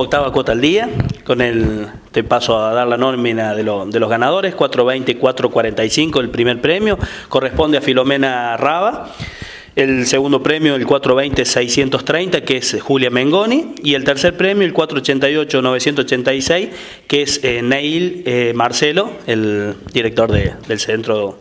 Octava cuota al día, con el, te paso a dar la nómina de, de los ganadores, 420 445 el primer premio, corresponde a Filomena Raba. El segundo premio, el 420-630, que es Julia Mengoni. Y el tercer premio, el 488-986, que es eh, Neil eh, Marcelo, el director del centro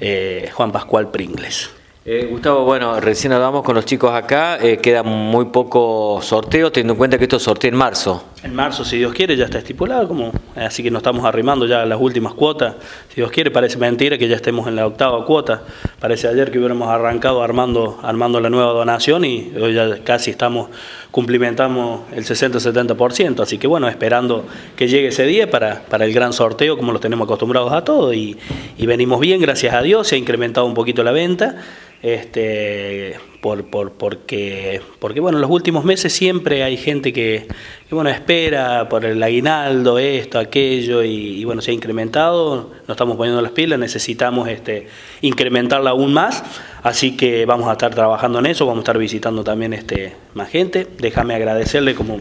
eh, Juan Pascual Pringles. Eh, Gustavo, bueno, recién hablamos con los chicos acá, eh, queda muy poco sorteo, teniendo en cuenta que esto sortea en marzo. En marzo, si Dios quiere, ya está estipulado, como, así que nos estamos arrimando ya a las últimas cuotas. Si Dios quiere, parece mentira que ya estemos en la octava cuota. Parece ayer que hubiéramos arrancado armando, armando la nueva donación y hoy ya casi estamos, cumplimentamos el 60-70%. Así que bueno, esperando que llegue ese día para, para el gran sorteo, como lo tenemos acostumbrados a todos. Y, y venimos bien, gracias a Dios, se ha incrementado un poquito la venta este, por, por, porque, porque bueno, en los últimos meses siempre hay gente que, bueno, espera por el aguinaldo, esto, aquello, y, bueno, se ha incrementado, nos estamos poniendo las pilas, necesitamos este, incrementarla aún más, así que vamos a estar trabajando en eso, vamos a estar visitando también este, más gente, déjame agradecerle como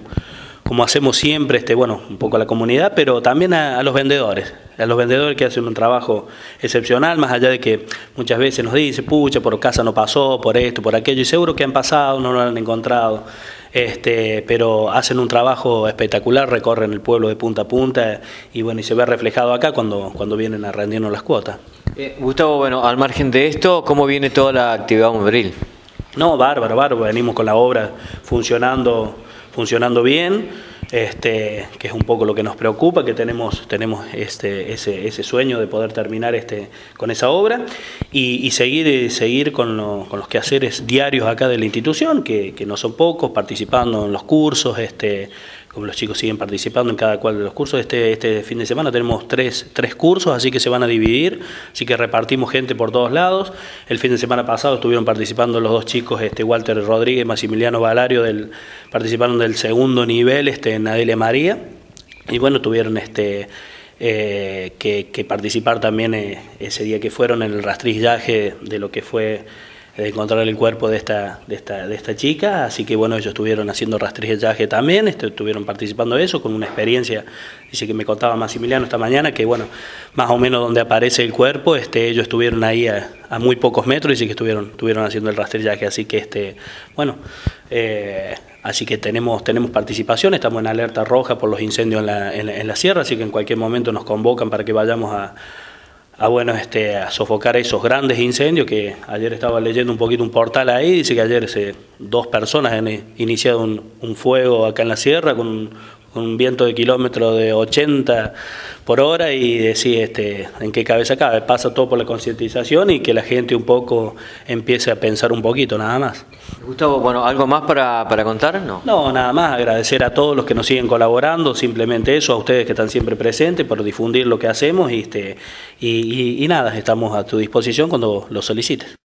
como hacemos siempre, este, bueno, un poco a la comunidad, pero también a, los vendedores, a los vendedores que hacen un trabajo excepcional, más allá de que muchas veces nos dice, pucha, por casa no pasó, por esto, por aquello, y seguro que han pasado, no lo han encontrado, este, pero hacen un trabajo espectacular, recorren el pueblo de punta a punta, y bueno, y se ve reflejado acá cuando, cuando vienen a rendirnos las cuotas. Eh, Gustavo, bueno, al margen de esto, ¿cómo viene toda la actividad bomberil? No, bárbaro, bárbaro, venimos con la obra funcionando funcionando bien, este, que es un poco lo que nos preocupa, que tenemos, tenemos este, ese, sueño de poder terminar este, con esa obra y, seguir, seguir con, con, los quehaceres diarios acá de la institución, que, que, no son pocos, participando en los cursos, este, como los chicos siguen participando en cada cual de los cursos. Este, este fin de semana tenemos tres, tres cursos, así que se van a dividir, así que repartimos gente por todos lados. El fin de semana pasado estuvieron participando los dos chicos, este, Walter Rodríguez, Maximiliano Valario, del, participaron del segundo nivel, este, en María, y bueno, tuvieron este... Eh, que, participar también eh, ese día que fueron en el rastrillaje de lo que fue de encontrar el cuerpo de esta, de esta, de esta chica, así que bueno, ellos estuvieron haciendo rastrillaje también, estuvieron participando de eso, con una experiencia, dice que me contaba Maximiliano esta mañana, que bueno, más o menos donde aparece el cuerpo, este, ellos estuvieron ahí a, muy pocos metros sí que estuvieron, estuvieron haciendo el rastrillaje, así que este, bueno, eh, así que tenemos, tenemos participación, estamos en alerta roja por los incendios en la, en la sierra, así que en cualquier momento nos convocan para que vayamos a a, bueno, este, a sofocar esos grandes incendios que ayer estaba leyendo un poquito un portal ahí, dice que ayer se, dos personas han iniciado un, un fuego acá en la sierra con viento de kilómetros de 80 por hora y decir este, en qué cabeza cabe. Pasa todo por la concientización y que la gente un poco empiece a pensar un poquito, nada más. Gustavo, bueno, ¿algo más para, para contar? No. no, nada más, agradecer a todos los que nos siguen colaborando, simplemente eso, a ustedes que están siempre presentes por difundir lo que hacemos y, este, y, y nada, estamos a tu disposición cuando lo solicites.